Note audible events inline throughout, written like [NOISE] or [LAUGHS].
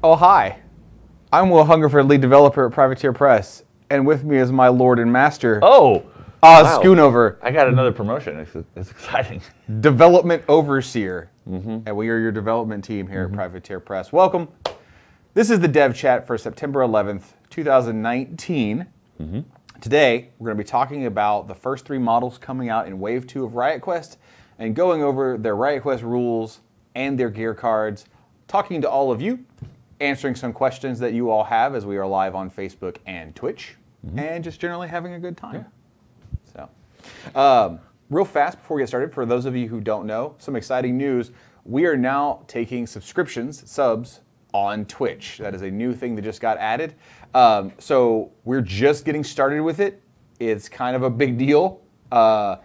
Oh, hi. I'm Will Hungerford, lead developer at Privateer Press, and with me is my lord and master, Oh, Oz wow. Schoonover, I got another promotion. It's, it's exciting. [LAUGHS] development overseer. Mm-hmm. And we are your development team here at mm-hmm. Privateer Press. Welcome. This is the dev chat for September 11th, 2019. Mm-hmm. Today, we're going to be talking about the first three models coming out in Wave 2 of Riot Quest and going over their Riot Quest rules and their gear cards, talking to all of you, answering some questions that you all have as we are live on Facebook and Twitch, and just generally having a good time. So, um, real fast before we get started, for those of you who don't know, some exciting news. We are now taking subscriptions, subs, on Twitch. That is a new thing that just got added. Um, so we're just getting started with it. It's kind of a big deal. Uh,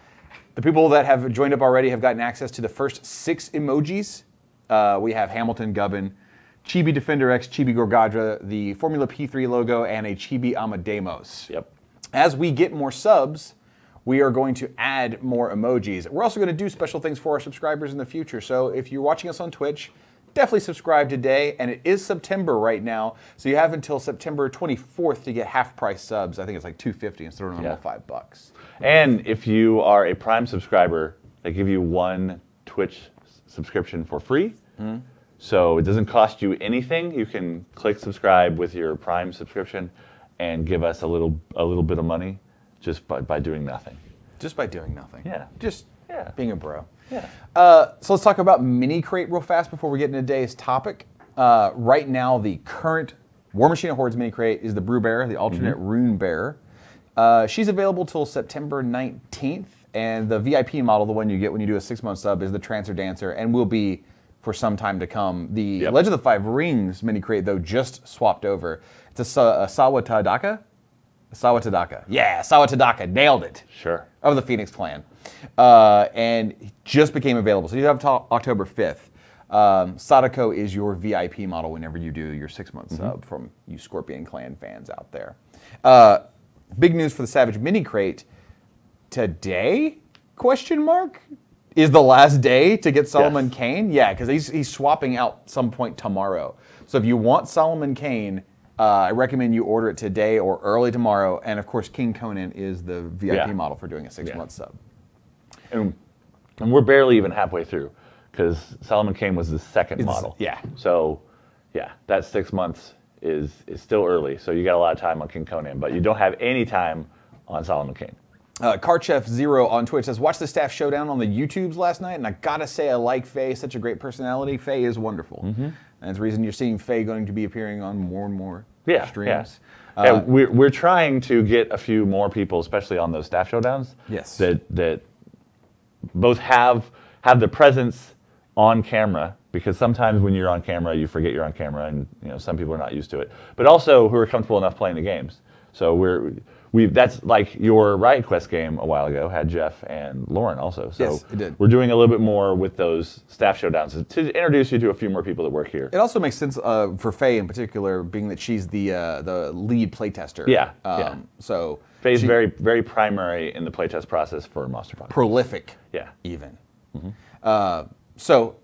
the people that have joined up already have gotten access to the first six emojis. Uh, we have Hamilton Gubbin, Chibi Defender X, Chibi Gorghadra, the Formula P3 logo, and a Chibi Amademos Yep. as we get more subs, we are going to add more emojis. We're also going to do special things for our subscribers in the future. So if you're watching us on Twitch, definitely subscribe today. And it is September right now, so you have until September 24th to get half price subs. I think it's like 250 instead of normal Yeah. five bucks. And if you are a Prime subscriber, they give you one Twitch subscription for free. Hmm. So it doesn't cost you anything. You can click subscribe with your Prime subscription and give us a little a little bit of money just by, by doing nothing. Just by doing nothing. Yeah. Just Yeah. being a bro. Yeah. Uh, so let's talk about Mini Crate real fast before we get into today's topic. Uh, right now, the current Warmachine of Hordes Mini Crate is the Brew Bearer, the alternate Rune Bearer. Uh, she's available till September 19th, and the VIP model, the one you get when you do a six-month sub, is the Trancer Dancer, and will be for some time to come. The Yep. Legend of the Five Rings Mini Crate, though, just swapped over. It's a, a Sawatadaka? Sawatadaka. Yeah, Sawatadaka. Nailed it Sure. of the Phoenix Clan, uh, and just became available. So you have October 5th. Um, Sadako is your VIP model whenever you do your six month sub from you Scorpion Clan fans out there. Uh, big news for the Savage Mini Crate today? Question mark is the last day to get Solomon Yes. Kane. Yeah, because he's he's swapping out some point tomorrow. So if you want Solomon Kane. Uh, I recommend you order it today or early tomorrow. And of course, King Conan is the VIP Yeah. model for doing a six Yeah. month sub. And, and we're barely even halfway through because Solomon Kane was the second It's- model. yeah. So, yeah, that six months is is still early. So you got a lot of time on King Conan, but you don't have any time on Solomon Kane. Uh, Karchef Zero on Twitch says, "Watch the staff showdown on the YouTubes last night, and I gotta say, I like Faye. Such a great personality. Faye is wonderful, Mm-hmm. and it's the reason you're seeing Faye going to be appearing on more and more Yeah, streams. Yeah. Uh, yeah, we're, we're trying to get a few more people, especially on those staff showdowns. Yes. That that both have have the presence on camera because sometimes when you're on camera you forget you're on camera and you know some people are not used to it. But also who are comfortable enough playing the games. So we're we that's like your Riot Quest game a while ago had Jeff and Lauren also. So Yes, it did. we're doing a little bit more with those staff showdowns to introduce you to a few more people that work here. It also makes sense uh, for Faye in particular, being that she's the uh, the lead playtester. Yeah, Um, yeah. So Faye's she- very very primary in the playtest process for Monster Fox. prolific. Yeah. even. Uh, so,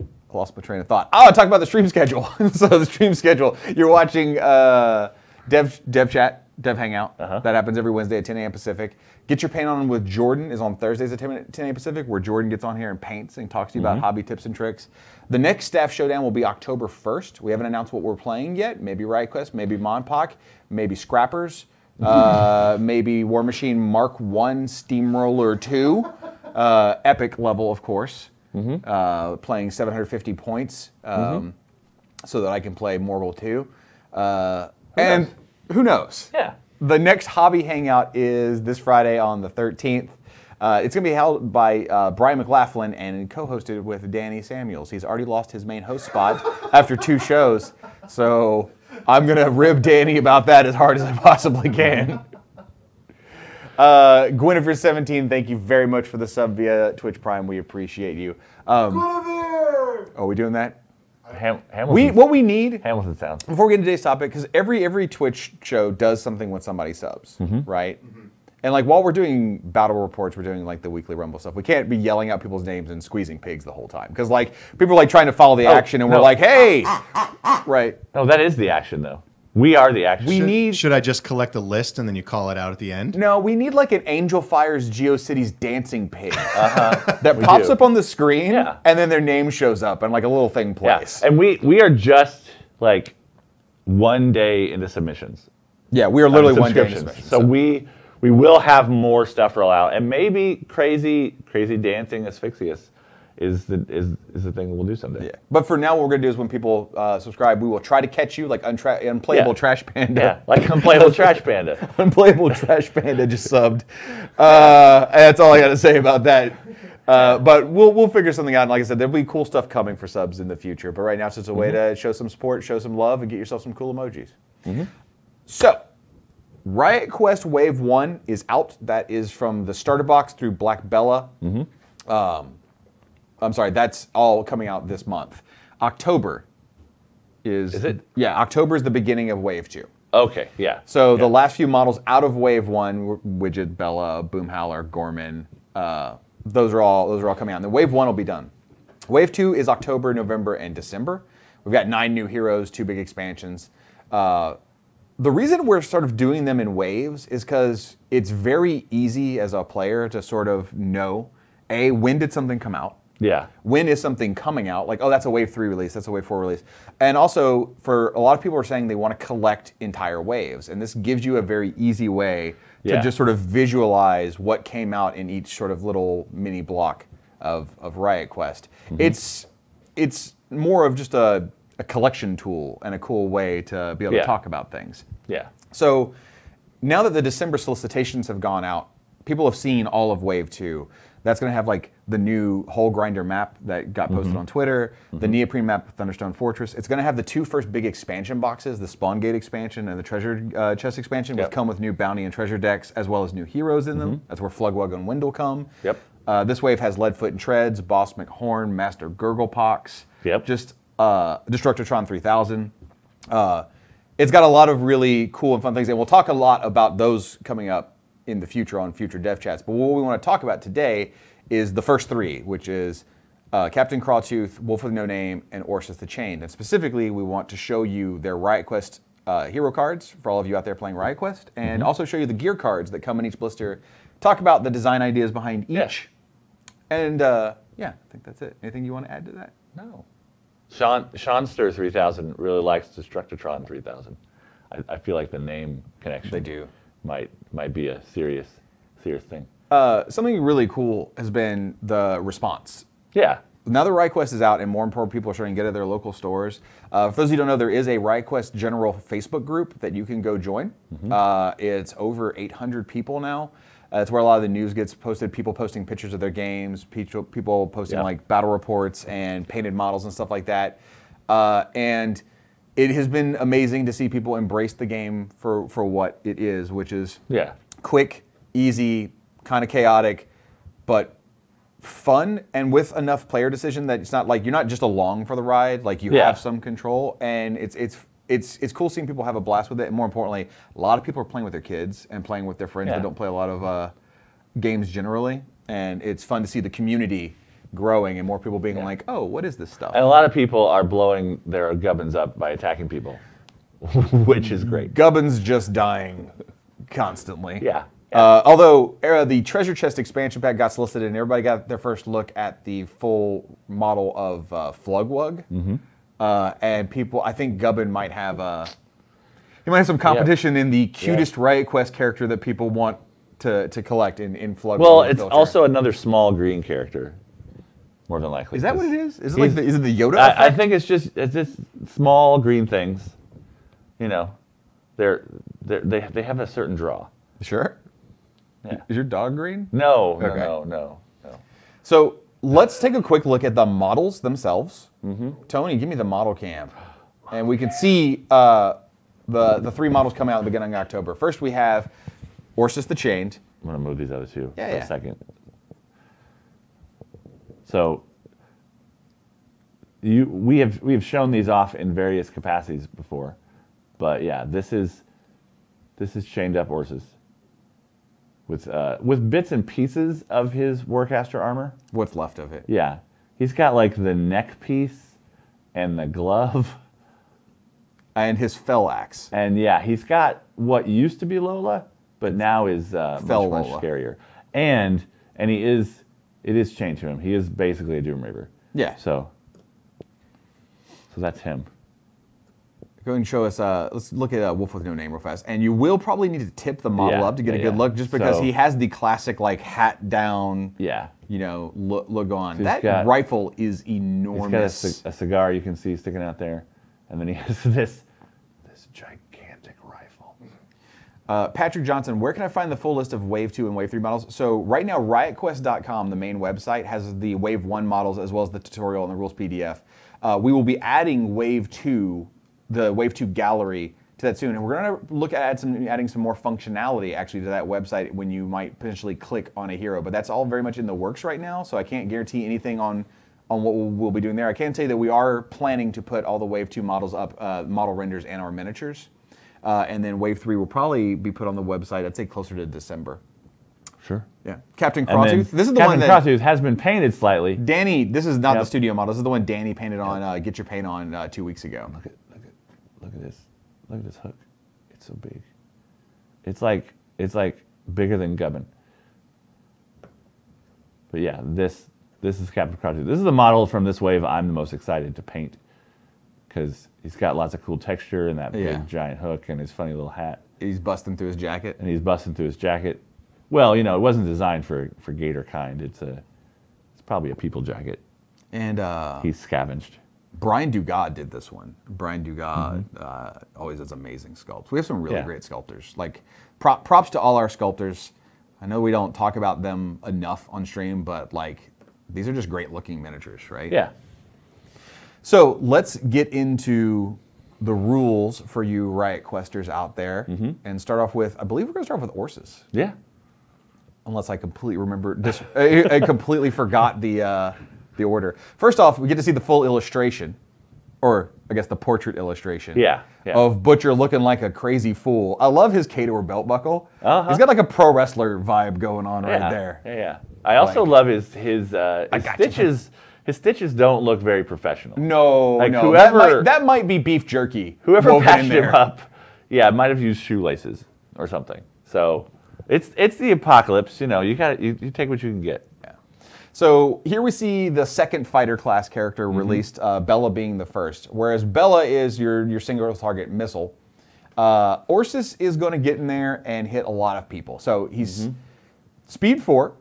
I lost my train of thought. Oh, talk about the stream schedule. [LAUGHS] so the stream schedule. You're watching uh, Dev Dev Chat, Dev Hangout. Uh-huh. That happens every Wednesday at 10 a.m. Pacific. Get your paint on with Jordan is on Thursdays at 10 10 a.m. Pacific, where Jordan gets on here and paints and talks to you about hobby tips and tricks. The next staff showdown will be October 1st. We haven't announced what we're playing yet. Maybe Riot Quest, maybe Monpoc, maybe Scrappers. [LAUGHS] Uh, maybe Warmachine Mark One Steamroller Two, uh, epic level, of course. Uh, playing 750 points, um, so that I can play Morghoul Two. Uh, and knows? who knows? Yeah. The next hobby hangout is this Friday on the 13th. Uh, it's going to be held by uh, Brian McLaughlin and co-hosted with Danny Samuels. He's already lost his main host spot [LAUGHS] after two shows, so I'm going to rib Danny about that as hard as I possibly can. Uh, Guinevere17, thank you very much for the sub via Twitch Prime. We appreciate you. Um, are we doing that? Ham- Hamilton, We what we need Hamilton sounds. before we get into today's topic, because every every Twitch show does something when somebody subs, mm-hmm. right? And And like while we're doing battle reports, we're doing like the weekly rumble stuff. We can't be yelling out people's names and squeezing pigs the whole time because like people are like trying to follow the oh, action, and we're no. like, hey, [LAUGHS] right? No, that is the action though. We are the action. We Should, need- should I just collect a list and then you call it out at the end? No, we need like an Angel Fires GeoCities dancing pig uh-huh. [LAUGHS] that We pops do. up on the screen, Yeah. and then their name shows up and like a little thing yeah. plays. And we we are just like one day into submissions. Yeah, we are literally one day into subscriptions. submission, So we we will have more stuff roll out, and maybe crazy crazy dancing Asphyxious is the is is the thing we'll do someday. Yeah. But for now, what we're gonna do is when people uh, subscribe, we will try to catch you like untra- unplayable Yeah. trash panda. Yeah, like unplayable trash panda. [LAUGHS] unplayable trash panda just subbed. Uh, that's all I got to say about that. Uh, but we'll we'll figure something out. And like I said, there'll be cool stuff coming for subs in the future. But right now, it's just a way to show some support, show some love, and get yourself some cool emojis. So, Riot Quest Wave One is out. That is from the starter box through Black Bella. Um, I'm sorry, that's all coming out this month. October is, Is it? Yeah, October is the beginning of Wave Two. Okay, yeah. So Yeah. the last few models out of Wave One, Widget, Bella, Boomhowler, Gorman, uh, those are all those are all coming out. And then Wave One will be done. Wave Two is October, November, and December. We've got nine new heroes, two big expansions. Uh, the reason we're sort of doing them in waves is because it's very easy as a player to sort of know a when did something come out yeah. when is something coming out like oh that's a wave 3 release that's a wave 4 release and also for a lot of people are saying they want to collect entire waves and this gives you a very easy way to Yeah. just sort of visualize what came out in each sort of little mini block of, of riot quest mm-hmm. it's it's more of just a, a collection tool and a cool way to be able Yeah. to talk about things Yeah. so now that the December solicitations have gone out, people have seen all of Wave 2. That's going to have like the new Hole Grinder map that got posted on Twitter, the Neoprene map Thunderstone Fortress. It's going to have the two first big expansion boxes, the Spawn Gate expansion and the Treasure uh, Chest expansion, which Yep. come with new bounty and treasure decks as well as new heroes in them. That's where Flugwug and Windle come. Yep. Uh, this wave has Leadfoot and Treads, Boss McHorn, Master Gurglepox. Yep. Just uh, Destructotron 3000. Uh, it's got a lot of really cool and fun things, and we'll talk a lot about those coming up in the future on future dev chats. But what we want to talk about today is the first three, which is uh, Captain Crawtooth, Wolf with No Name, and Orsus the Chained. And specifically, we want to show you their Riot Quest uh, hero cards for all of you out there playing Riot Quest, and also show you the gear cards that come in each blister. Talk about the design ideas behind each. Yeah. And uh, yeah, I think that's it. Anything you want to add to that? No. Sean Seanster 3000 really likes Destructotron 3000. I, I feel like the name connection They do. Might might be a serious serious thing. Uh, something really cool has been the response. Yeah. Now that RiotQuest is out and more and more people are starting to get it at their local stores, uh, for those of you who don't know, there is a RiotQuest general Facebook group that you can go join. Uh, it's over 800 people now. Uh, it's where a lot of the news gets posted. People posting pictures of their games, people, people posting Yeah. like battle reports and painted models and stuff like that. Uh, and it has been amazing to see people embrace the game for, for what it is, which is Yeah. quick, easy, kind of chaotic, but fun and with enough player decision that it's not like you're not just along for the ride. Like you Yeah. have some control, and it's it's it's it's cool seeing people have a blast with it. And more importantly, a lot of people are playing with their kids and playing with their friends Yeah. that don't play a lot of uh, games generally. And it's fun to see the community growing and more people being Yeah. like, "Oh, what is this stuff?" And a lot of people are blowing their gubbins up by attacking people, [LAUGHS] which is great. Gubbins just dying constantly. Yeah. Uh, although uh, the treasure chest expansion pack got solicited and everybody got their first look at the full model of uh, Flugwug, Mm-hmm. uh, and people, I think Gubbin might have a, he might have some competition in the cutest Riot Quest character that people want to, to collect in in Flugwug. Well, it's filter. also another small green character, more than likely. is that what it is? is? It like the, is it the Yoda? I, I think it's just it's just small green things. You know, they're, they're they they have a certain draw. Sure. Yeah. Is your dog green? No, no, Okay. no, no, no. So let's take a quick look at the models themselves. Mm-hmm. Tony, give me the model cam, and we can see uh, the the three models coming out at the beginning of October. First, we have Orsus the Chained. I'm gonna move these other two Yeah, for yeah. a second. So you we have we have shown these off in various capacities before, but yeah, this is this is chained up Orsus. with uh, with bits and pieces of his Warcaster armor. What's left of it? Yeah, he's got like the neck piece and the glove, And his fell axe. and yeah, he's got what used to be Lola, but now is uh, much much Lola. scarier. And and he is it is chained to him. He is basically a Doom Reaver. Yeah. So so that's him. Go ahead and show us. Uh, let's look at uh, Wolf with No Name real fast. And you will probably need to tip the model Yeah, up to get a good yeah. look, just because So- he has the classic like hat down, Yeah. you know, look, look on. He's that got- rifle is enormous. He's got a, c- a cigar you can see sticking out there, and then he [LAUGHS] has this gigantic rifle. Uh, Patrick Johnson, where can I find the full list of Wave 2 and Wave 3 models? So, right now, riotquest.com, the main website, has the Wave 1 models as well as the tutorial and the rules PDF. Uh, we will be adding Wave 2, the Wave 2 gallery, to that soon. And we're going to look at add some, adding some more functionality actually to that website when you might potentially click on a hero. But that's all very much in the works right now, so I can't guarantee anything on. On what we'll, be doing there, I can say that we are planning to put all the Wave 2 models up, uh, model renders and our miniatures. Uh, and then Wave 3 will probably be put on the website, I'd say closer to December. Sure. Yeah. Captain Crawtooth. This is the Captain one that Crawtooth has been painted slightly. Danny, this is not the studio model. This is the one Danny painted on uh, Get Your Paint On uh, two weeks ago. Look at look at look at this. Look at this hook. It's so big. It's like it's like bigger than Gubbin. But yeah, this this is Captain Crawtooth. This is the model from this wave I'm the most excited to paint because he's got lots of cool texture and that big Yeah. giant hook and his funny little hat He's busting through his jacket. and he's busting through his jacket. Well, you know, it wasn't designed for for gator kind. It's a it's probably a people jacket. And uh, He's scavenged. Brian Dugas did this one. Brian Dugas uh, always does amazing sculpts. We have some really Mm-hmm. Yeah. great sculptors. Like prop, props to all our sculptors. I know we don't talk about them enough on stream, but like these are just great looking miniatures, right? Yeah. So let's get into the rules for you Riot Questers out there, Mm-hmm. and start off with. I believe we're going to start off with Orsus, Yeah. unless I completely remember. Dis- [LAUGHS] I, I completely forgot the uh, the order. First off, we get to see the full illustration, or I guess the portrait illustration. Yeah, yeah. Of Butcher looking like a crazy fool. I love his Khador belt buckle. Uh-huh. He's got like a pro wrestler vibe going on right there. Yeah, yeah. I also Like- love his his, uh, his stitches. His stitches don't look very professional. No, Like, no, that whoever- might, that might be beef jerky. Whoever patched him up, yeah, might have used shoelaces or something. So it's it's the apocalypse. You know, you got you, you take what you can get. So here we see the second fighter class character Mm-hmm. released, uh, Bella being the first. Whereas Bella is your, your single target missile. Uh, Orsus is going to get in there and hit a lot of people. So he's Mm-hmm. speed four,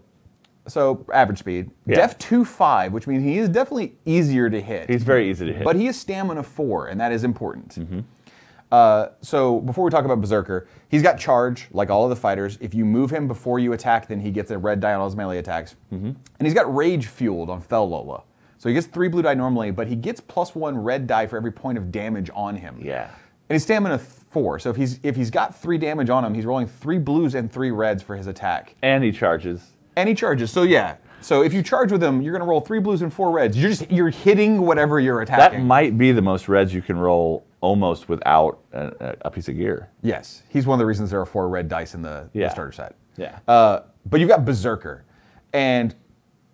so average speed. Yeah. Def two five, which means he is definitely easier to hit. He's very easy to hit. But he is stamina four, and that is important. Mm-hmm. Uh, so before we talk about Berserker, he's got charge like all of the fighters. If you move him before you attack, then he gets a red die on all his melee attacks. Mm-hmm. And he's got rage fueled on Fel Lola. So he gets three blue die normally, but he gets plus one red die for every point of damage on him. Yeah. And he's stamina four. So if he's if he's got three damage on him, he's rolling three blues and three reds for his attack. and he charges. And he charges. So yeah. So if you charge with him, you're gonna roll three blues and four reds. You're just you're hitting whatever you're attacking. That might be the most reds you can roll almost without a, a- piece of gear. Yes, he's one of the reasons there are four red dice in the, the starter set. Yeah. Uh, but you've got Berserker, and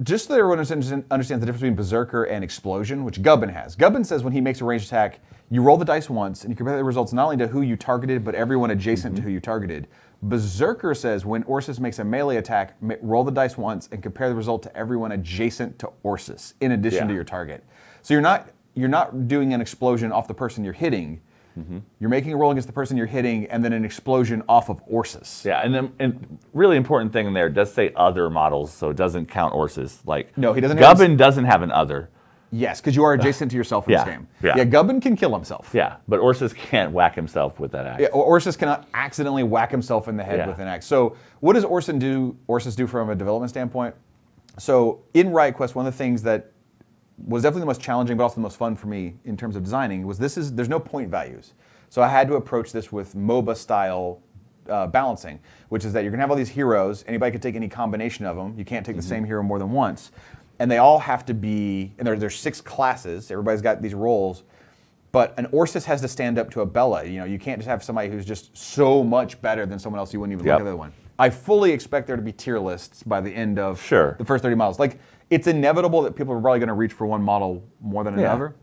just so everyone understands, understands the difference between Berserker and Explosion, which Gubbin has. Gubbin says when he makes a ranged attack, you roll the dice once, and you compare the results not only to who you targeted, but everyone adjacent to who you targeted. Berserker says when Orsus makes a melee attack, roll the dice once and compare the result to everyone adjacent to Orsus, in addition Yeah. to your target. So you're not you're not doing an explosion off the person you're hitting. Mm-hmm. You're making a roll against the person you're hitting, and then an explosion off of Orsus. Yeah, and then and really important thing in there does say other models, so it doesn't count Orsus. Like No, he doesn't have Gubbin doesn't have an other. Yes, because you are adjacent to yourself in Yeah, this game. yeah. yeah, Gubbin can kill himself. Yeah, but Orsus can't whack himself with that axe. Yeah, or Orsus cannot accidentally whack himself in the head Yeah. with an axe. So, what does Orson do? Orsus do from a development standpoint? So, in Riot Quest, one of the things that was definitely the most challenging, but also the most fun for me in terms of designing was this is there's no point values. So I had to approach this with MOBA style uh, balancing, which is that you're gonna have all these heroes. Anybody could take any combination of them. You can't take the same hero more than once, and they all have to be. And there, there's six classes. Everybody's got these roles. But an Orsus has to stand up to a Bella. You know, you can't just have somebody who's just so much better than someone else you wouldn't even Yep. look at the other one. I fully expect there to be tier lists by the end of Sure. the first 30 miles. Like it's inevitable that people are probably going to reach for one model more than Yeah. another,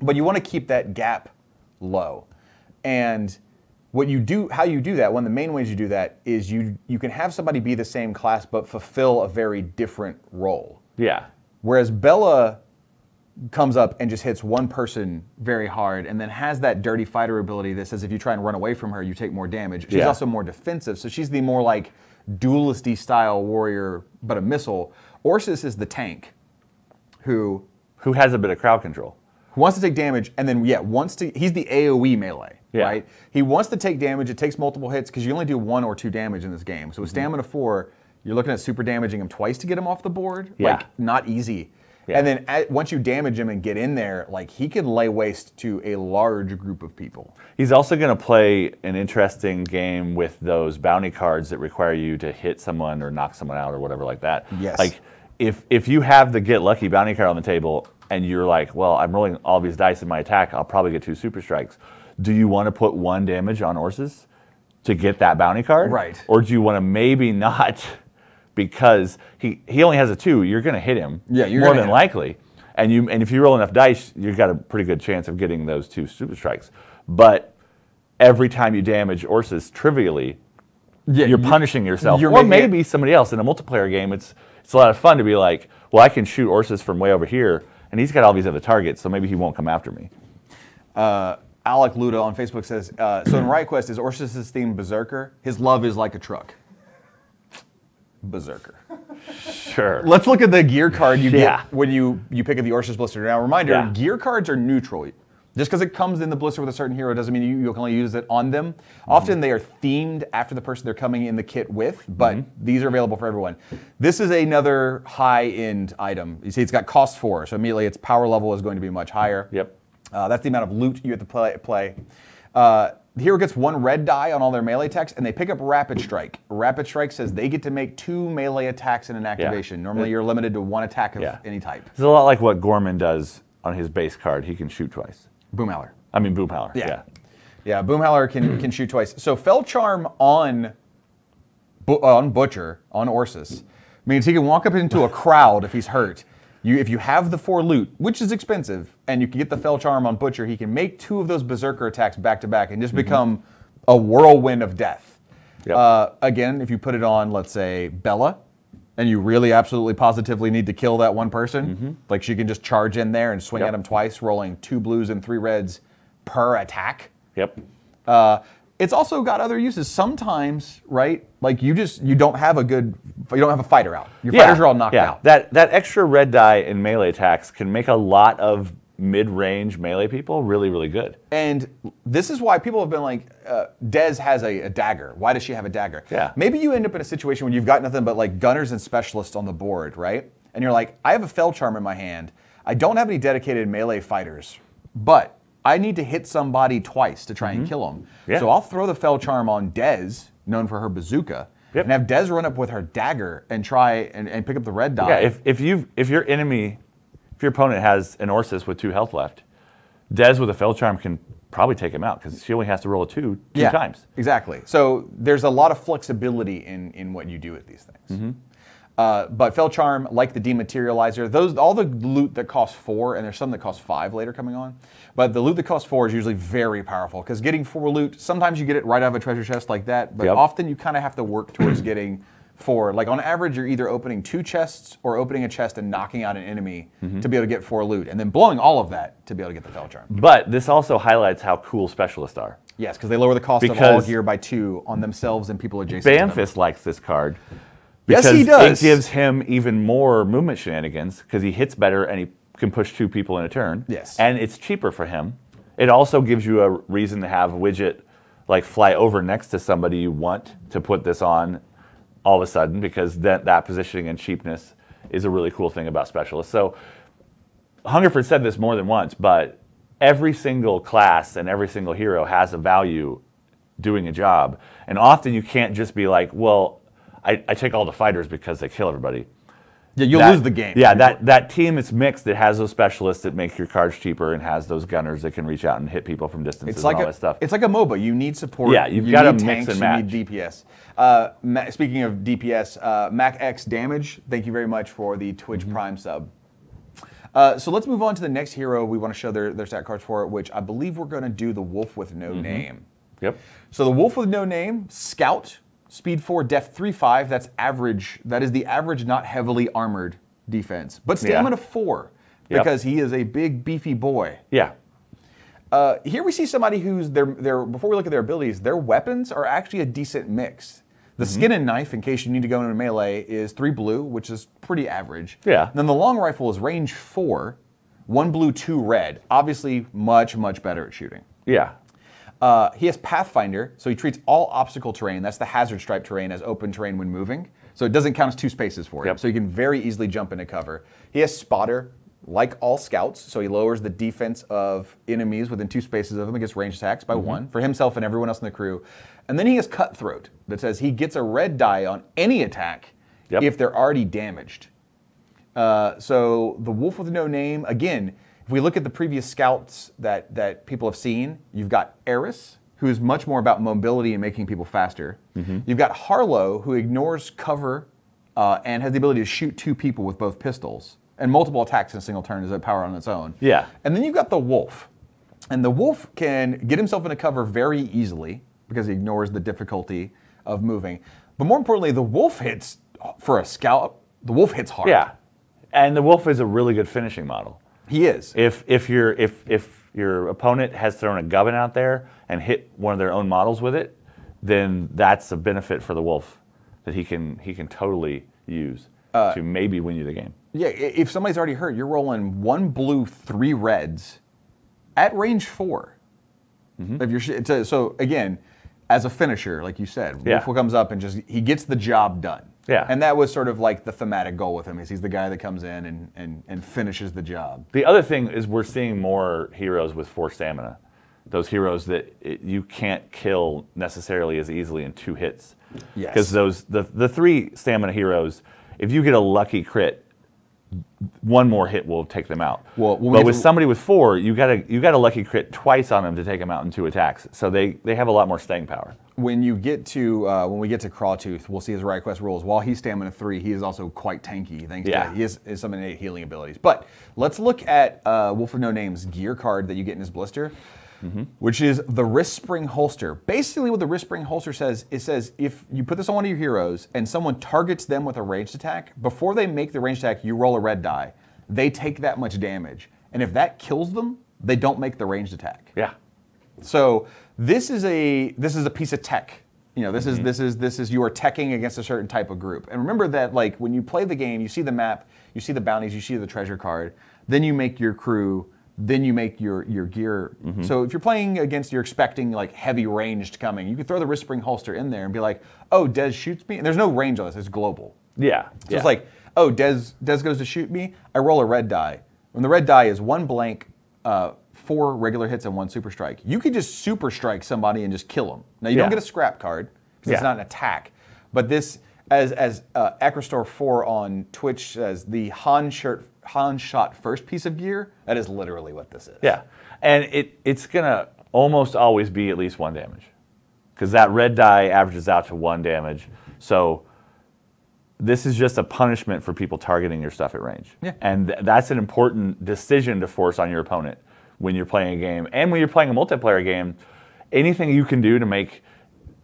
but you want to keep that gap low. And what you do, how you do that, one of the main ways you do that is you you can have somebody be the same class but fulfill a very different role. Yeah. Whereas Bella comes up and just hits one person very hard and then has that dirty fighter ability that says if you try and run away from her, you take more damage. She's Yeah. also more defensive, so she's the more like duelisty style warrior, but a missile. Orsus is the tank who Who has a bit of crowd control? who wants to take damage and then yeah wants to he's the aoe melee Yeah. right he wants to take damage it takes multiple hits because you only do one or two damage in this game so with Mm-hmm. stamina four you're looking at super damaging him twice to get him off the board Yeah. like not easy Yeah. and then at, once you damage him and get in there like he can lay waste to a large group of people He's also going to play an interesting game with those bounty cards that require you to hit someone or knock someone out or whatever like that. Yes. Like if if you have the get lucky bounty card on the table and you're like, well, I'm rolling all these dice in my attack, I'll probably get two super strikes. Do you want to put one damage on Orsus to get that bounty card? Right. Or do you want to maybe not because he he only has a two, you're going to hit him. Yeah, more than likely. And you and if you roll enough dice, you've got a pretty good chance of getting those two super strikes. But every time you damage Orsus trivially, yeah you're punishing yourself. you're or it- maybe somebody else in a multiplayer game. It's it's a lot of fun to be like, well, I can shoot Orsus from way over here, and he's got all these other targets, so maybe he won't come after me. alec luda on facebook says uh, so in riot quest is orsus' theme berserker his love is like a truck berserker [LAUGHS] Sure. Let's look at the gear card you Yeah. get when you, you pick up the Orsus Blister. Now, reminder, Yeah. gear cards are neutral. Just because it comes in the blister with a certain hero doesn't mean you, you can only use it on them. Often they are themed after the person they're coming in the kit with, but these are available for everyone. This is another high-end item. You see, it's got cost four, so immediately its power level is going to be much higher. Yep. Uh, that's the amount of loot you have to play. play. Uh, the hero gets one red die on all their melee attacks, and they pick up Rapid Strike. Rapid Strike says they get to make two melee attacks in an activation. Normally, you're limited to one attack of Yeah. any type. It's a lot like what Gorman does on his base card. He can shoot twice. Boomhowler. I mean, Boomhowler. Yeah. yeah. Yeah, Boomhowler can, can shoot twice. So Fell Charm on, on Butcher, on Orsus, means he can walk up into a crowd if he's hurt. You, if you have the four loot, which is expensive, and you can get the Fell Charm on Butcher, he can make two of those Berserker attacks back to back and just become a whirlwind of death. Yep. Uh, again, if you put it on, let's say, Bella, and you really absolutely positively need to kill that one person, like she can just charge in there and swing Yep. at him twice, rolling two blues and three reds per attack. Yep. Uh, it's also got other uses. Sometimes, right? Like you just you don't have a good, you don't have a fighter out. Your fighters are all knocked yeah. out. That that extra red die in melee attacks can make a lot of mid-range melee people really, really good. And this is why people have been like, uh, Dez has a, a dagger. Why does she have a dagger? Yeah. Maybe you end up in a situation when you've got nothing but like gunners and specialists on the board, right? And you're like, I have a fell charm in my hand. I don't have any dedicated melee fighters, but I need to hit somebody twice to try and kill them. Mm-hmm. Yeah. So I'll throw the fell charm on Dez, known for her bazooka, Yep. and have Dez run up with her dagger and try and, and pick up the red die. Yeah, if, if you if your enemy, if your opponent has an Orsus with two health left, Dez with a Fell Charm can probably take him out because she only has to roll a two two yeah, times. Exactly. So there's a lot of flexibility in, in what you do with these things. Mm-hmm. Uh, but Fell Charm, like the Dematerializer, those all the loot that costs four, and there's some that cost five later coming on. But the loot that costs four is usually very powerful because getting four loot, sometimes you get it right out of a treasure chest like that, but Yep. often you kind of have to work towards getting four. Like on average, you're either opening two chests or opening a chest and knocking out an enemy Mm-hmm. to be able to get four loot, and then blowing all of that to be able to get the Fell Charm. But this also highlights how cool specialists are. Yes, because they lower the cost of all gear by two on themselves and people adjacent to them. Likes this card. Yes, he does. It gives him even more movement shenanigans because he hits better and he can push two people in a turn. Yes. And it's cheaper for him. It also gives you a reason to have a widget like fly over next to somebody you want to put this on all of a sudden because that, that positioning and cheapness is a really cool thing about specialists. So Hungerford said this more than once, but every single class and every single hero has a value doing a job. And often you can't just be like, well, I, I take all the fighters because they kill everybody. Yeah, you'll that- lose the game. Yeah, that, that team is mixed. It has those specialists that make your cards cheaper and has those gunners that can reach out and hit people from distances It's like and all a that stuff. It's like a MOBA. You need support. Yeah, you've you gotta need mix tanks, and You need DPS. Uh, speaking of DPS, uh, Mac X Damage. Thank you very much for the Twitch Mm-hmm. Prime sub. Uh, so let's move on to the next hero we want to show their, their stat cards for, which I believe we're going to do the Wolf with Mm-hmm. no name. yep. So the Wolf with no name, Scout, Speed 4, Def 3 5. That's average. That is the average, not heavily armored defense, but Yeah. stamina 4 Yep. because he is a big, beefy boy. Yeah. Uh, here we see somebody who's their their before we look at their abilities, their weapons are actually a decent mix. The Mm-hmm. skin and knife, in case you need to go into melee, is three blue, which is pretty average. Yeah. then the long rifle is range four, one blue, two red. Obviously, much much better at shooting. Yeah. Uh, he has Pathfinder, so he treats all obstacle terrain, that's the hazard stripe terrain, as open terrain when moving. So it doesn't count as two spaces for him. Yep. So he can very easily jump into cover. He has Spotter, like all scouts, so he lowers the defense of enemies within two spaces of him against ranged attacks by Mm-hmm. one for himself and everyone else in the crew. And then he has Cutthroat, that says he gets a red die on any attack Yep. if they're already damaged. Uh, so the wolf with no name. Again, if we look at the previous scouts that that people have seen, you've got Eris, who is much more about mobility and making people faster. Mm-hmm. You've got Harlow, who ignores cover uh, and has the ability to shoot two people with both pistols and multiple attacks in a single turn is a power on its own. Yeah. And then you've got the wolf, and the wolf can get himself into cover very easily because he ignores the difficulty of moving. But more importantly, the wolf hits for a scout. The wolf hits hard. Yeah. And the wolf is a really good finishing model. He is. If if your if if your opponent has thrown a gubbin out there and hit one of their own models with it, then that's a benefit for the wolf that he can he can totally use Uh, to maybe win you the game. Yeah, if somebody's already hurt, you're rolling one blue, three reds at range 4 Mm-hmm. If you're so again, as a finisher, like you said, Yeah. Wolf comes up and just he gets the job done. Yeah. and that was sort of like the thematic goal with him is he's the guy that comes in and and, and finishes the job. The other thing is we're seeing more heroes with four stamina. Those heroes that it, you can't kill necessarily as easily in two hits. Yes. Because those the the three stamina heroes, if you get a lucky crit, one more hit will take them out. Well, but with to- somebody with four, you got a you got a lucky crit twice on them to take them out in two attacks. So they they have a lot more staying power. When you get to uh, when we get to Crawtooth, we'll see his Riot Quest rules. While he's stamina three, he is also quite tanky. Thanks Yeah. to he has, has some innate healing abilities. But let's look at uh, Wolf of No Name's gear card that you get in his blister, which is the wrist spring holster. Basically, what the wrist spring holster says, it says if you put this on one of your heroes and someone targets them with a ranged attack, before they make the ranged attack, you roll a red die. They take that much damage, and if that kills them, they don't make the ranged attack. Yeah. So this is a this is a piece of tech. You know, this Mm-hmm. is this is this is you are teching against a certain type of group. And remember that like when you play the game, you see the map, you see the bounties, you see the treasure card, then you make your crew, then you make your your gear. Mm-hmm. So if you're playing against you're expecting like heavy ranged coming, you can throw the wrist spring holster in there and be like, "Oh, Dez shoots me." And there's no range on this, it's global. Yeah. So it's like, oh, Des Des goes to shoot me. I roll a red die. When the red die is one blank, uh, four regular hits and one super strike, you could just super strike somebody and just kill them. Now you Yeah. don't get a scrap card because it's not an attack. But this, as as uh, Acrostor four on Twitch says, the Han shirt Han shot first piece of gear. That is literally what this is. Yeah, and it it's gonna almost always be at least one damage, because that red die averages out to one damage. So this is just a punishment for people targeting your stuff at range. Yeah. and th- that's an important decision to force on your opponent when you're playing a game and when you're playing a multiplayer game. Anything you can do to make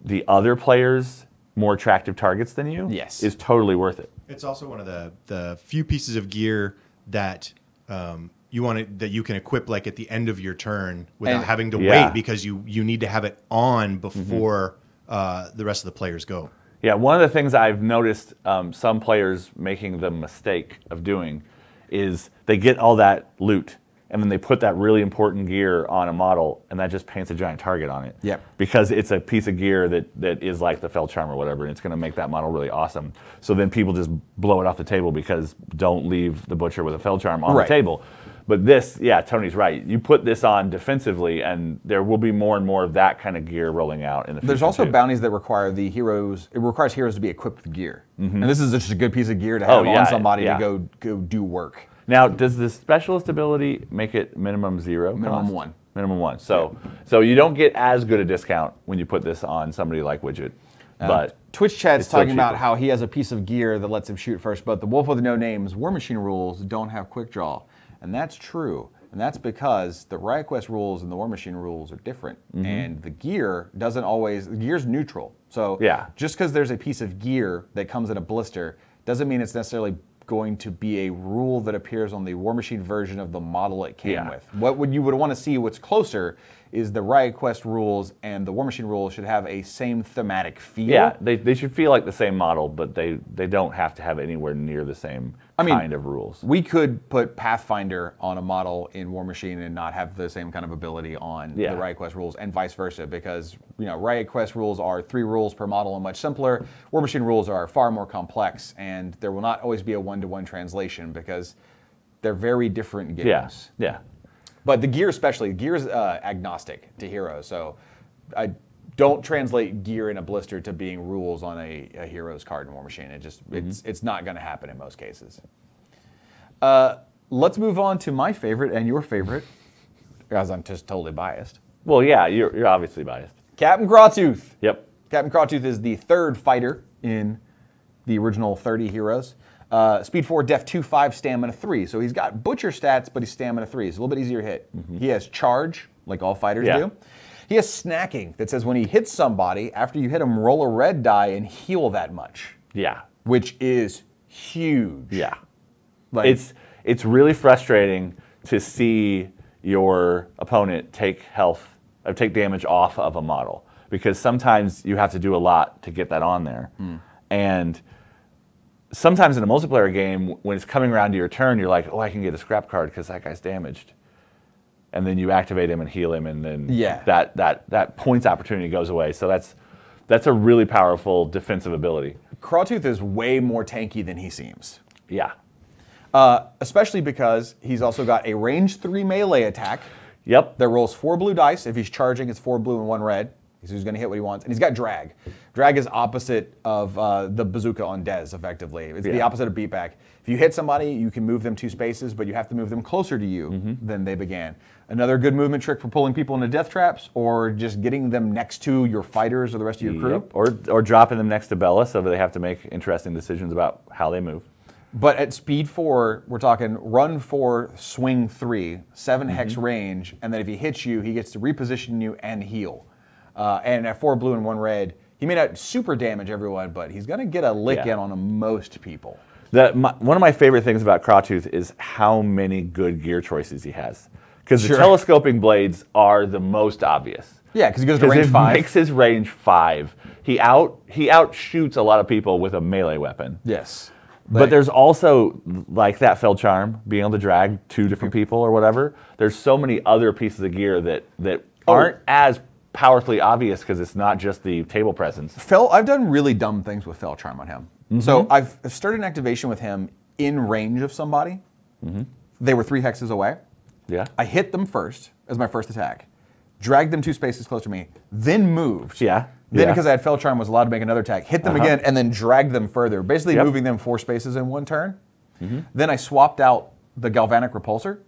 the other players more attractive targets than you Yes. is totally worth it. It's also one of the the few pieces of gear that um, you want to, that you can equip like at the end of your turn without And- having to Yeah. wait because you you need to have it on before uh, the rest of the players go. Yeah, one of the things I've noticed um, some players making the mistake of doing is they get all that loot and then they put that really important gear on a model and that just paints a giant target on it. Yep. Because it's a piece of gear that, that is like the Fell Charm or whatever, and it's going to make that model really awesome. So then people just blow it off the table because don't leave the Butcher with a Fell Charm on Right. the table. But this, yeah, Tony's right. You put this on defensively, and there will be more and more of that kind of gear rolling out in the future. There's also too. bounties that require the heroes. It requires heroes to be equipped with gear, and this is just a good piece of gear to have Mm-hmm. Oh, yeah, on somebody yeah. to go go do work. Now, does the specialist ability make it minimum zero? Minimum cost? one. Minimum one. So, so you don't get as good a discount when you put this on somebody like Widget, but Twitch chat's talking about how he has a piece of gear that lets him shoot first, but the Wolf with No Names Warmachine rules don't have quick draw, and that's true. And that's because the Riot Quest rules and the Warmachine rules are different, Mm-hmm. and the gear doesn't always. The gear's neutral, so Yeah. just because there's a piece of gear that comes in a blister doesn't mean it's necessarily going to be a rule that appears on the Warmachine version of the model it came Yeah. with. What would you would want to see what's closer is the Riot Quest rules and the Warmachine rules should have a same thematic feel. yeah, they, they should feel like the same model, but they they don't have to have anywhere near the same I mean, kind of rules. We could put Pathfinder on a model in Warmachine and not have the same kind of ability on Yeah. the Riot Quest rules, and vice versa, because you know Riot Quest rules are three rules per model and much simpler. Warmachine rules are far more complex, and there will not always be a one-to-one translation because they're very different games. Yeah, yeah. But the gear, especially, gear is uh, agnostic to heroes. So I don't translate gear in a blister to being rules on a, a hero's card in Warmachine. It just it's it's not going to happen in most cases. Uh, let's move on to my favorite and your favorite, as I'm just totally biased. Well, yeah, you're, you're obviously biased. Captain Crawtooth. Yep. Captain Crawtooth is the third fighter in the original 30 heroes. Uh, speed 4, def 2, 5, stamina 3. So he's got butcher stats, but he's stamina 3. It's a little bit easier to hit. Mm-hmm. He has charge, like all fighters Yeah. do. He has snacking that says when he hits somebody, after you hit him, roll a red die and heal that much, Yeah. which is huge. Yeah. Like, It's it's really frustrating to see your opponent take health or take damage off of a model because sometimes you have to do a lot to get that on there. Hmm. And sometimes in a multiplayer game when it's coming around to your turn you're like, "Oh, I can get a scrap card because that guy's damaged." And then you activate him and heal him and then Yeah. that that that points opportunity goes away. So that's that's a really powerful defensive ability. Crawtooth is way more tanky than he seems. Yeah. Uh, especially because he's also got a range 3 melee attack. Yep. that rolls four blue dice. If he's charging, it's four blue and one red. So he's going to hit what he wants. And he's got drag. Drag is opposite of uh, the bazooka on Dez, effectively. It's the opposite of beatback. If you hit somebody, you can move them two spaces, but you have to move them closer to you Mm-hmm. than they began. Another good movement trick for pulling people into death traps or just getting them next to your fighters or the rest of your crew. Yep. Or or dropping them next to Bella so they have to make interesting decisions about how they move. But at speed four, we're talking run four, swing three, 7 hex Mm-hmm. range, and then if he hits you, he gets to reposition you and heal. Uh, and at four blue and one red, he may not super damage everyone, but he's going to get a lick Yeah. in on most people. The, my, one of my favorite things about Crawtooth is how many good gear choices he has. Because Sure. the telescoping blades are the most obvious. Yeah, because he goes to range five. makes his range five. He out he outshoots a lot of people with a melee weapon. yes. But there's also like that fell charm, being able to drag two different people or whatever. There's so many other pieces of gear that that Oh. aren't as powerfully obvious because it's not just the table presence. Fel, I've done really dumb things with Fel Charm on him. Mm-hmm. So I've started an activation with him in range of somebody. Mm-hmm. They were three hexes away. Yeah. I hit them first as my first attack, dragged them two spaces closer to me, then moved. Yeah. Then, Yeah. because I had Fell Charm, was allowed to make another attack, hit them Uh-huh. again, and then dragged them further, basically Yep. moving them four spaces in one turn. Mm-hmm. Then I swapped out the galvanic repulsor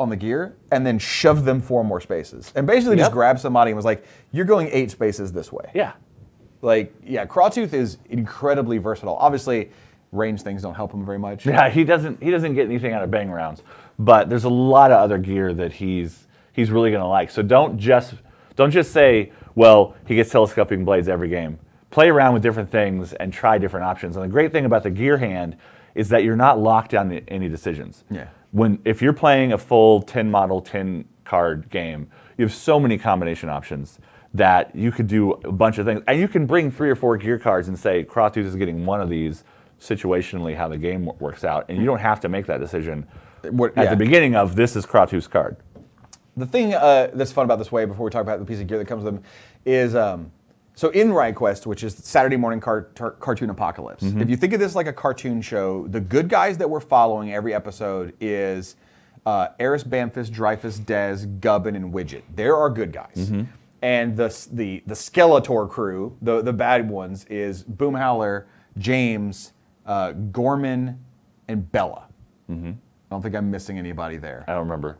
on the gear and then shoved them four more spaces. And basically just grabbed somebody and was like, you're going eight spaces this way. Yeah. Like, yeah, Crawtooth is incredibly versatile. Obviously, range things don't help him very much. Yeah, he doesn't he doesn't get anything out of bang rounds, but there's a lot of other gear that he's he's really gonna like. So don't just don't just say, well, he gets telescoping blades every game. Play around with different things and try different options. And the great thing about the gear hand is that you're not locked down to any decisions. Yeah. When if you're playing a full 10 model 10 card game, you have so many combination options that you could do a bunch of things. And you can bring three or four gear cards and say Crawtooth is getting one of these situationally how the game works out. And you don't have to make that decision What- at yeah. the beginning of this is Crawtooth's card. The thing uh, that's fun about this way, before we talk about the piece of gear that comes with them, is um, so in Riot Quest, which is Saturday morning car- tar- cartoon apocalypse. If you think of this like a cartoon show, the good guys that we're following every episode is uh, Eris, Bamfus, Dreyfus, Dez, Gubbin, and Widget. There are good guys. Mm-hmm. And the, the, the Skeletor crew, the, the bad ones, is Boomhowler, James, uh, Gorman, and Bella. Mm-hmm. I don't think I'm missing anybody there. I don't remember.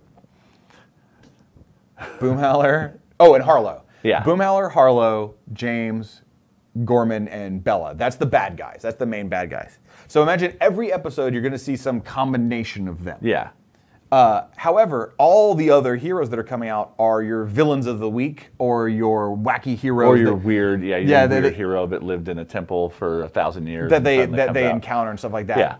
Boomhowler. Oh, and Harlow. Yeah. Boomhowler, Harlow, James, Gorman, and Bella. That's the bad guys. That's the main bad guys. So imagine every episode you're going to see some combination of them. Yeah. Uh, however, all the other heroes that are coming out are your villains of the week or your wacky heroes Or your that, weird, yeah, Yeah, weird they- hero that lived in a temple for a thousand years. that they that they out. encounter and stuff like that. Yeah.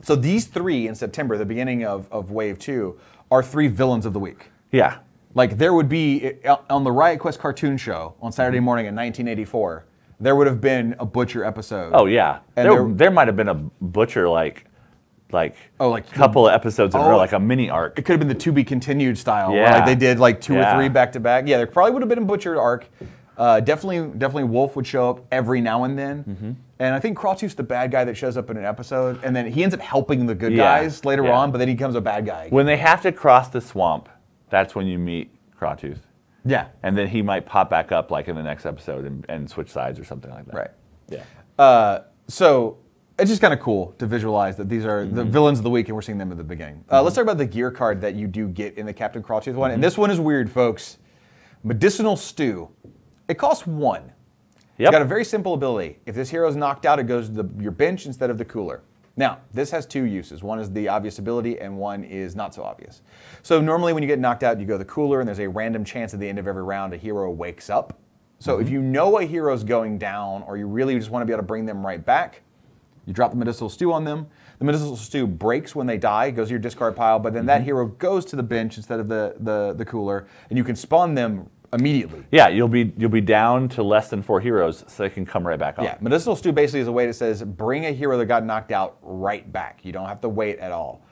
So these three in September, the beginning of, of Wave Two, are three villains of the week. Yeah. Like there would be on the Riot Quest cartoon show on Saturday Mm-hmm. morning in 1984, there would have been a Butcher episode. Oh yeah. And there, there- there might have been a butcher like, like Oh, like couple of episodes in a Oh. row, like a mini arc. It could have been the to be continued style. Yeah. like they did like two Yeah. or three back to back. Yeah, there probably would have been a Butcher arc. Uh, definitely, definitely Wolf would show up every now and then. Mm-hmm. And I think Crawtooth's the bad guy that shows up in an episode, and then he ends up helping the good Yeah. guys later Yeah. on, but then he becomes a bad guy. When they have to cross the swamp, that's when you meet Crawtooth. yeah, And then he might pop back up like in the next episode and, and switch sides or something like that. right. Yeah. Uh, so it's just kind of cool to visualize that these are Mm-hmm. the villains of the week, and we're seeing them at the beginning. Uh, let's talk about the gear card that you do get in the Captain Crawtooth one, Mm-hmm. and this one is weird, folks. Medicinal Stew. It costs one. It's Yep. got a very simple ability. If this hero is knocked out, it goes to the, your bench instead of the cooler. Now, this has two uses. One is the obvious ability, and one is not so obvious. So normally, when you get knocked out, you go to the cooler, and there's a random chance at the end of every round a hero wakes up. So if mm-hmm. you know a hero's going down, or you really just want to be able to bring them right back, you drop the medicinal stew on them. The medicinal stew breaks when they die, goes to your discard pile, but then that mm-hmm. hero goes to the bench instead of the, the, the cooler, and you can spawn them immediately. Yeah, you'll be you'll be down to less than four heroes, so they can come right back on. Yeah, medicinal stew basically is a way that says bring a hero that got knocked out right back. You don't have to wait at all.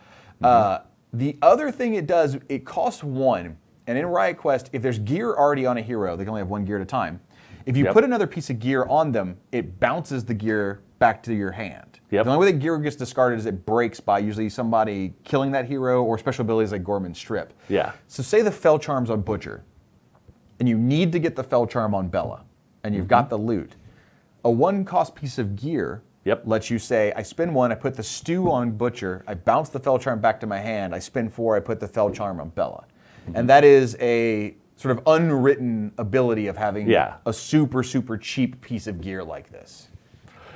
Uh, the other thing it does, it costs one, and in Riot Quest, if there's gear already on a hero, they can only have one gear at a time. If you Yep. put another piece of gear on them, it bounces the gear back to your hand. Yep. The only way that gear gets discarded is it breaks by usually somebody killing that hero or special abilities like Gorman Strip. Yeah. So say the Fell Charm's on Butcher, and you need to get the Fell Charm on Bella, and you've got the loot. A one cost piece of gear Yep. lets you say, I spend one, I put the stew on Butcher, I bounce the Fell Charm back to my hand, I spend four, I put the Fell Charm on Bella. And that is a sort of unwritten ability of having Yeah. a super, super cheap piece of gear like this.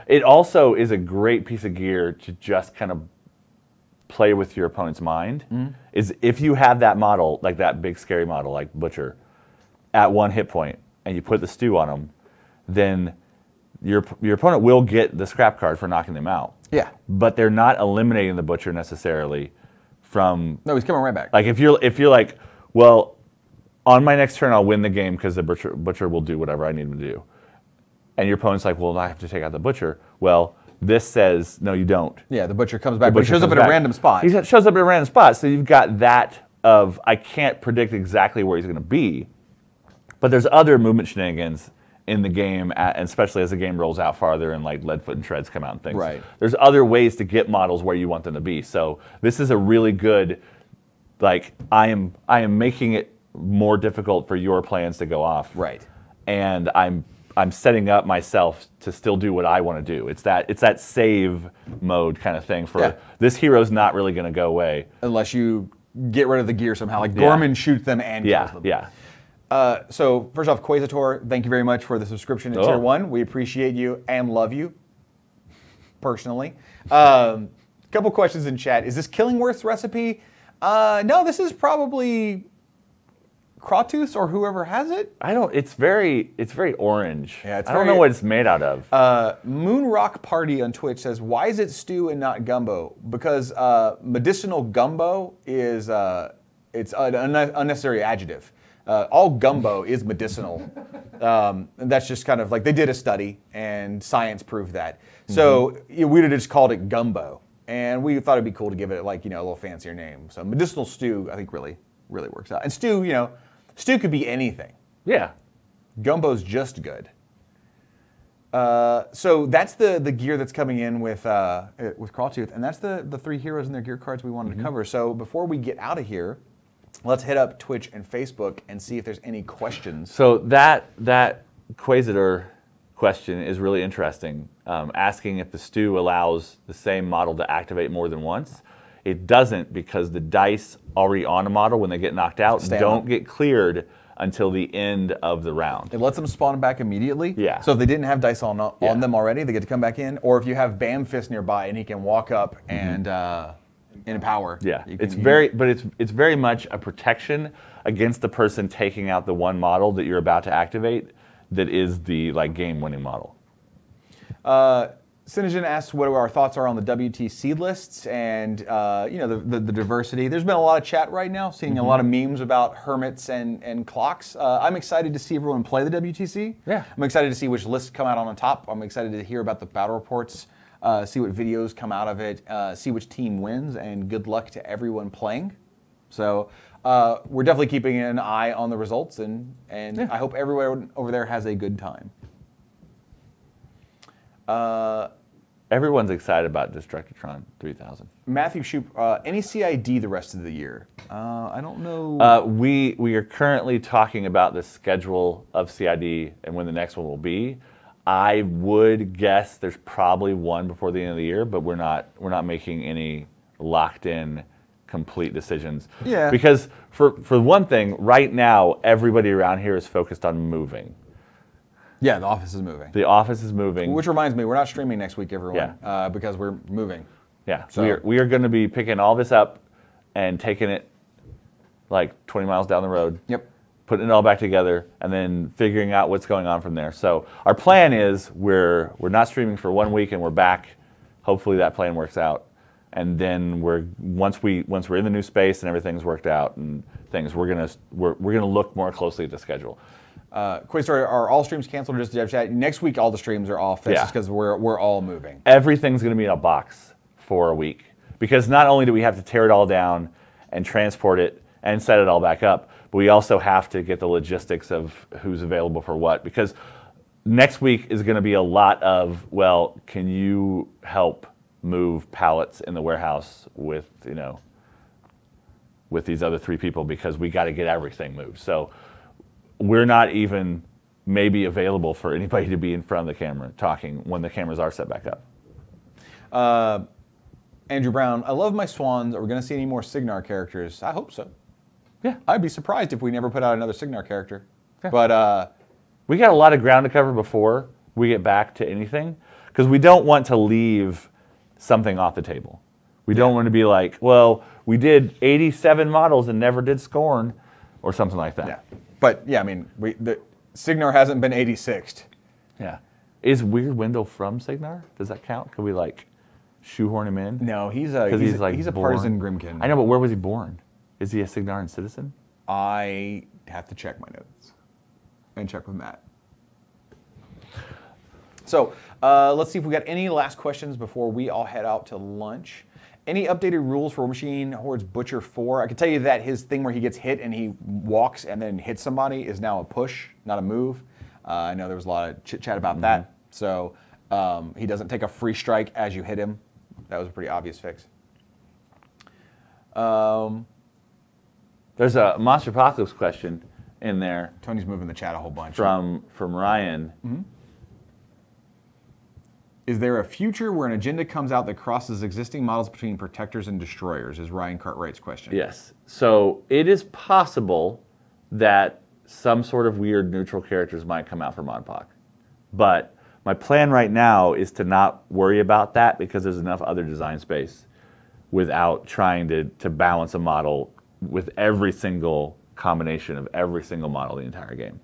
It also is a great piece of gear to just kind of play with your opponent's mind. Mm-hmm. Is if you have that model, like that big scary model, like Butcher, at one hit point, and you put the stew on them, then your your opponent will get the scrap card for knocking them out. Yeah. But they're not eliminating the Butcher necessarily from No, he's coming right back. like if you're if you're like, well, on my next turn I'll win the game because the butcher butcher will do whatever I need him to do, and your opponent's like, well, I have to take out the butcher. Well, this says no, you don't. yeah, the Butcher comes back, The but he butcher shows up at a random spot. He shows up at a random spot, so you've got that of I can't predict exactly where he's going to be, but there's other movement shenanigans in the game, at, and especially as the game rolls out farther and like Leadfoot and Shreds come out and things. Right. There's other ways to get models where you want them to be. So this is a really good, like I am I am making it more difficult for your plans to go off. Right. And I'm I'm setting up myself to still do what I want to do. It's that it's that save mode kind of thing for Yeah. this hero's not really going to go away. Unless you get rid of the gear somehow. Like Yeah. Gorman shoots them and Yeah, kills them. yeah. Uh, so first off, Quasitator, thank you very much for the subscription to Oh. Tier One. We appreciate you and love you, personally. Um, couple questions in chat. Is this Killingworth's recipe? Uh, no, this is probably Kratos or whoever has it. I don't. It's very it's very orange. Yeah, it's I don't know what it's made out of. Uh, Moon Rock Party on Twitch says, "Why is it stew and not gumbo? Because uh, medicinal gumbo is uh, it's an unnecessary adjective. Uh, all gumbo is medicinal. Um, and that's just kind of like they did a study and science proved that. So you know, we would have just called it gumbo, and we thought it'd be cool to give it like you know a little fancier name. So medicinal stew, I think really really works out. And stew, you know, stew could be anything. yeah. Gumbo's just good. Uh, so that's the the gear that's coming in with uh, with Crawtooth, and that's the the three heroes and their gear cards we wanted to cover. So before we get out of here, let's hit up Twitch and Facebook and see if there's any questions. So that that Quasar question is really interesting. Um, asking if the stew allows the same model to activate more than once. It doesn't because the dice already on a model when they get knocked out Stay on don't them. get cleared until the end of the round. It lets them spawn back immediately. Yeah. So if they didn't have dice on on Yeah. them already, they get to come back in. Or if you have Bamfist nearby and he can walk up and uh, empower. Mm-hmm. Yeah, it's use- very, but it's it's very much a protection against the person taking out the one model that you're about to activate. That is the like game-winning model. Uh, Synogen asks what our thoughts are on the WTC lists and uh, you know the, the, the diversity. There's been a lot of chat right now, seeing a lot of memes about hermits and, and clocks. Uh, I'm excited to see everyone play the WTC. Yeah. I'm excited to see which lists come out on the top. I'm excited to hear about the battle reports, uh, see what videos come out of it, uh, see which team wins, and good luck to everyone playing. So uh, we're definitely keeping an eye on the results, and and I hope everyone over there has a good time. Uh, Everyone's excited about Destructotron 3000. Matthew Shoop, uh, any CID the rest of the year? Uh, I don't know. Uh, we we are currently talking about the schedule of CID and when the next one will be. I would guess there's probably one before the end of the year, but we're not we're not making any locked in complete decisions. Yeah. Because for for one thing, right now everybody around here is focused on moving. yeah, the office is moving. The office is moving. Which reminds me, we're not streaming next week, everyone, Yeah. uh, because we're moving. Yeah, So- we are, we are going to be picking all this up and taking it like 20 miles down the road. Yep. Putting it all back together and then figuring out what's going on from there. So our plan is we're we're not streaming for one week and we're back. Hopefully that plan works out. And then we're once we once we're in the new space and everything's worked out and things, we're gonna we're, we're gonna look more closely at the schedule. Uh, Quasar, are all streams canceled or just dev chat? Next week, all the streams are off. That's Yeah. just because we're, we're all moving. everything's going to be in a box for a week because not only do we have to tear it all down and transport it and set it all back up, but we also have to get the logistics of who's available for what because next week is going to be a lot of well, can you help move pallets in the warehouse with, you know, with these other three people because we got to get everything moved. So we're not even maybe available for anybody to be in front of the camera talking when the cameras are set back up. Uh, Andrew Brown, I love my swans. Are we going to see any more Cygnar characters? I hope so. Yeah. I'd be surprised if we never put out another Cygnar character. Yeah. But uh, We got a lot of ground to cover before we get back to anything because we don't want to leave something off the table. We don't want to be like, well, we did 87 models and never did Scorn or something like that. yeah. But yeah, I mean, we, the, Cygnar hasn't been 86th. Yeah. Is Weird Window from Cygnar? Does that count? Could we like shoehorn him in? No, he's a he's, he's, like he's a born- partisan Grymkin. I know, but where was he born? Is he a Cygnaran citizen? I have to check my notes and check with Matt. So uh, let's see if we got any last questions before we all head out to lunch. Any updated rules for Machine Horde's Butcher 4? I can tell you that his thing where he gets hit and he walks and then hits somebody is now a push, not a move. Uh, I know there was a lot of chit chat about that. So um, he doesn't take a free strike as you hit him. That was a pretty obvious fix. Um, There's a Monsterpocalypse question in there Tony's moving the chat a whole bunch. from from Ryan. Mm-hmm. Is there a future where an agenda comes out that crosses existing models between protectors and destroyers? Is Ryan Cartwright's question. Yes. So it is possible that some sort of weird neutral characters might come out for Monpoc. But my plan right now is to not worry about that because there's enough other design space without trying to, to balance a model with every single combination of every single model the entire game.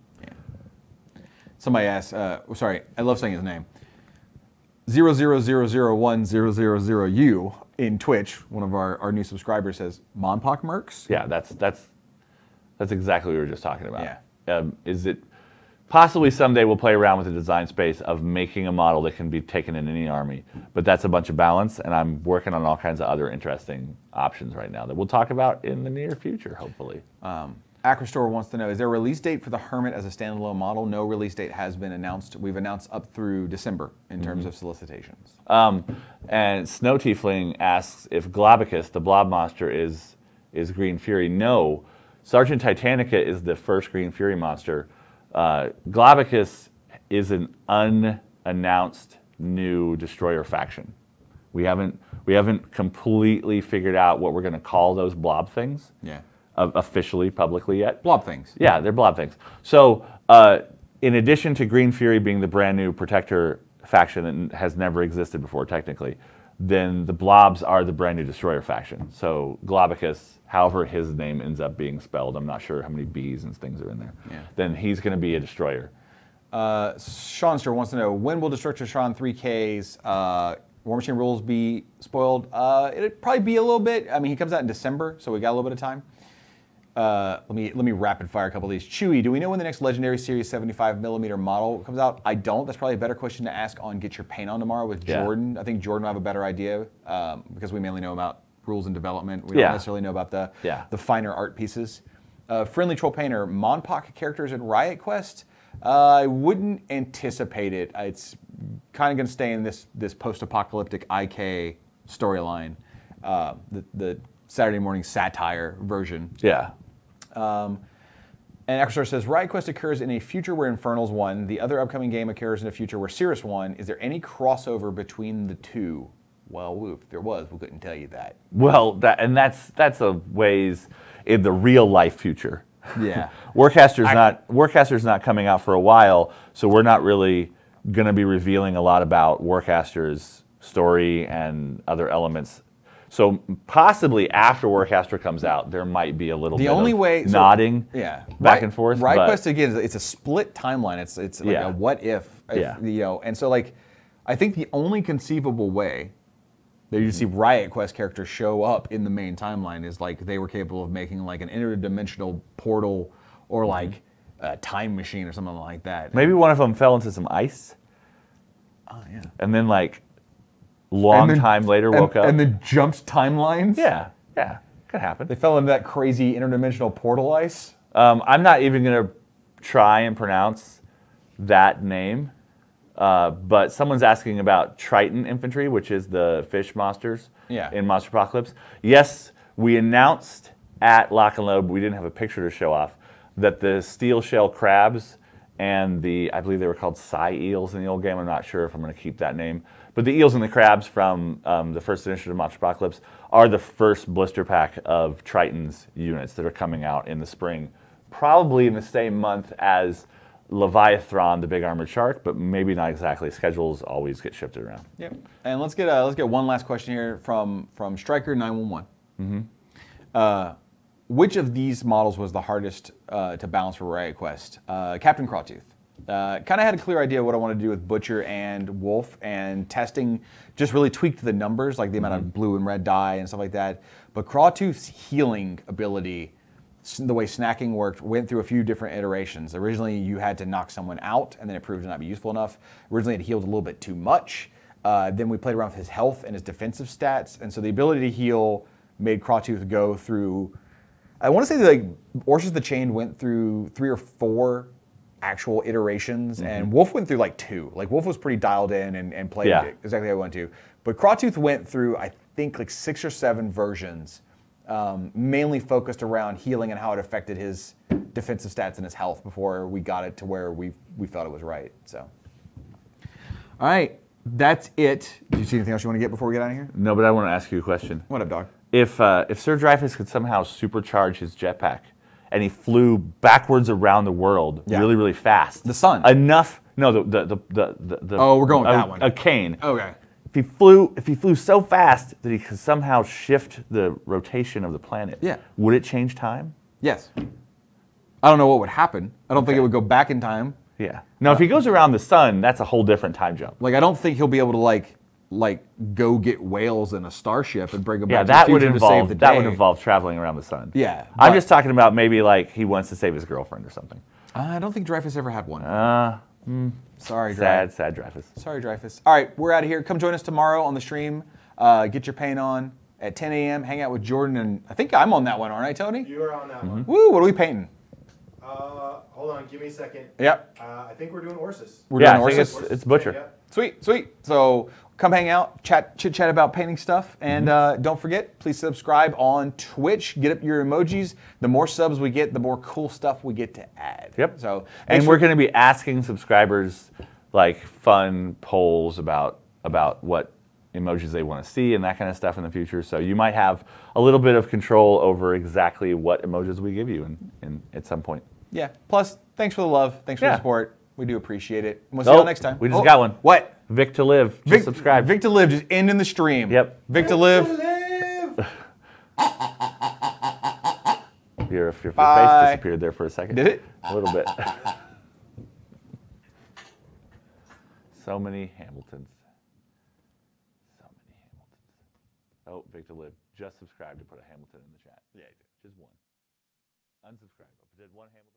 Somebody asked, uh, sorry, I love saying his name. 0001000U in Twitch, one of our, our new subscribers says, Monpoc Mercs? Yeah, that's that's that's exactly what we were just talking about. Yeah. Um, is it possibly someday we'll play around with the design space of making a model that can be taken in any army, but that's a bunch of balance, and I'm working on all kinds of other interesting options right now that we'll talk about in the near future, hopefully. Acrostor wants to know: Is there a release date for the Hermit as a standalone model? No release date has been announced. We've announced up through December in terms of solicitations. Um, and Snow Tiefling asks if Globicus, the blob monster, is is Green Fury. No, Sergeant Titanica is the first Green Fury monster. Uh, Globicus is an unannounced new destroyer faction. We haven't we haven't completely figured out what we're going to call those blob things Yeah. uh, officially publicly yet. Blob things. Yeah, they're blob things. So, uh, in addition to Green Fury being the brand new Protector faction that has never existed before, technically, then the blobs are the brand new Destroyer faction. So, Globicus, however his name ends up being spelled, I'm not sure how many B's and things are in there, Yeah. then he's going to be a Destroyer. Uh, Seanster wants to know when will Destructotron 3K's uh, Warmachine rules be spoiled? Uh, it'd probably be a little bit. I mean, he comes out in December, so we got a little bit of time. Uh, let me let me rapid fire a couple of these. Chewy, do we know when the next Legendary Series 75 millimeter model comes out? I don't. That's probably a better question to ask on Get Your Paint On tomorrow with Yeah. Jordan. I think Jordan will have a better idea um, because we mainly know about rules and development. We Yeah. don't necessarily know about the Yeah. the finer art pieces. Uh, friendly troll painter, Monpoc characters in Riot Quest. Uh, I wouldn't anticipate it. It's kind of going to stay in this this post-apocalyptic IK storyline, uh, the, the Saturday morning satire version. Yeah. Um, and Acrostar says Riot Quest occurs in a future where Infernals won. The other upcoming game occurs in a future where Cyriss won. Is there any crossover between the two? Well, if there was, we couldn't tell you that. Well, that and that's that's a ways in the real life future. Yeah. [LAUGHS] Warcaster's I- not Warcaster's not coming out for a while, so we're not really going to be revealing a lot about Warcaster's story and other elements. So possibly after Warcaster comes out, there might be a little The bit only of way so- nodding yeah back and forth. Riot Quest again, it's a split timeline. It's it's like Yeah. a what if, if, Yeah. you know, and so like I think the only conceivable way that you see Riot Quest characters show up in the main timeline is like they were capable of making like an interdimensional portal or Mm-hmm. like a time machine or something like that. maybe one of them fell into some ice Oh, yeah. and then like long then- time later and- woke up. and then jumped timelines. yeah, yeah, could happen. They fell into that crazy interdimensional portal ice. Um, I'm not even going to try and pronounce that name, uh, but someone's asking about Triton Infantry, which is the fish monsters Yeah. in Monsterpocalypse. Yes, we announced at Lock and Load, we didn't have a picture to show off, that the steel shell crabs and the, I believe they were called Psy eels in the old game. I'm not sure if I'm going to keep that name. But the eels and the crabs from um, the first edition of Monsterpocalypse are the first blister pack of Triton's units that are coming out in the spring, probably in the same month as Leviathan, the big armored shark, but maybe not exactly. Schedules always get shifted around. Yep. And let's get uh, let's get one last question here from from Striker nine one one. Mm-hmm. Uh, Which of these models was the hardest uh, to balance for Riot Quest? Uh, Captain Crawtooth. Uh, kind of had a clear idea what I wanted to do with Butcher and Wolf, and testing just really tweaked the numbers, like the amount Mm-hmm. of blue and red dye and stuff like that. But Crawtooth's healing ability, the way snacking worked, went through a few different iterations. Originally, you had to knock someone out, and then it proved to not be useful enough. Originally, it healed a little bit too much. Uh, then we played around with his health and his defensive stats, and so the ability to heal made Crawtooth go through. I want to say that like Orchard the Chain went through three or four actual iterations, Mm-hmm. and Wolf went through like two. Like Wolf was pretty dialed in and, and played Yeah. exactly how I wanted to. But Crawtooth went through I think like six or seven versions, um, mainly focused around healing and how it affected his defensive stats and his health before we got it to where we we felt it was right. So, all right, that's it. Do you see anything else you want to get before we get out of here? No, but I want to ask you a question. What up, dog? If uh, if Sir Dreyfus could somehow supercharge his jetpack and he flew backwards around the world Yeah. really really fast, The sun. enough. No, the the the the, the, Oh, we're going a, that one. A cane. Okay. If he flew if he flew so fast that he could somehow shift the rotation of the planet, Yeah. would it change time? Yes. I don't know what would happen. I don't think it would go back in time. Yeah. Now, if he goes around the sun, that's a whole different time jump. Like I don't think he'll be able to like like go get whales in a starship and bring them Yeah, back that to the would future to save involve the that would involve traveling around the sun. Yeah, I'm just talking about maybe like he wants to save his girlfriend or something. I don't think Dreyfus ever had one. Uh, Sorry, sad, Dreyfus. sad Dreyfus. Sorry, Dreyfus. All right, we're out of here. Come join us tomorrow on the stream. Uh, get your paint on, at 10 a.m. Hang out with Jordan, and I think I'm on that one, aren't I, Tony? You are on that one. Woo! What are we painting? Uh, hold on, give me a second. Yep, Uh, I think we're doing Orsus. we're yeah, doing I think Orsus. it's, it's Butcher. Yep. Sweet, sweet. So come hang out, chat, chit chat about painting stuff, and Mm-hmm. uh, don't forget, please subscribe on Twitch. Get up your emojis. The more subs we get, the more cool stuff we get to add. Yep. So and we're going to be asking subscribers like fun polls about about what emojis they want to see and that kind of stuff in the future. So you might have a little bit of control over exactly what emojis we give you in, in at some point. yeah. Plus, thanks for the love. Thanks for Yeah. the support. We do appreciate it. We'll see Oh, y'all next time. we just Oh, got one. What? Vic to live. Just Vic, subscribe. Vic to live just end in the stream. Yep. Vic to live. Live! [LAUGHS] Your, your, your Bye. face disappeared there for a second. Did it? A little bit. [LAUGHS] so many Hamiltons. So many Hamiltons. Oh, Victor Live. Just subscribe to put a Hamilton in the chat. Yeah, just one. Unsubscribe. Did one Hamilton?